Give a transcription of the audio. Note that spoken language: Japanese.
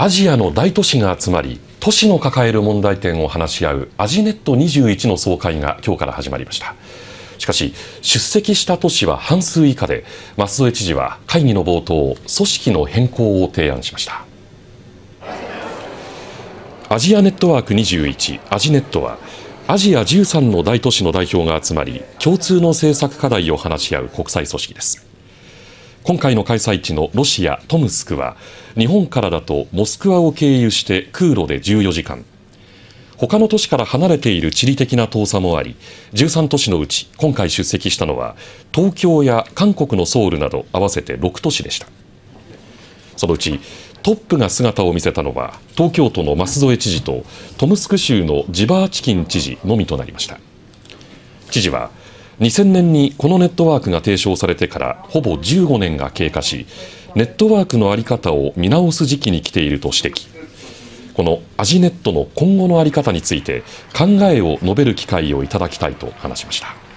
アジアの大都市が集まり都市の抱える問題点を話し合うアジネット21の総会が今日から始まりました。しかし出席した都市は半数以下で舛添知事は会議の冒頭組織の変更を提案しました。アジアネットワーク21アジネットはアジア13の大都市の代表が集まり共通の政策課題を話し合う国際組織です。今回の開催地のロシア・トムスクは日本からだとモスクワを経由して空路で14時間。他の都市から離れている地理的な遠さもあり13都市のうち今回出席したのは東京や韓国のソウルなど合わせて6都市でした。そのうちトップが姿を見せたのは東京都の舛添知事とトムスク州のジバーチキン知事のみとなりました。知事は2000年にこのネットワークが提唱されてからほぼ15年が経過しネットワークの在り方を見直す時期に来ていると指摘このアジネットの今後の在り方について考えを述べる機会をいただきたいと話しました。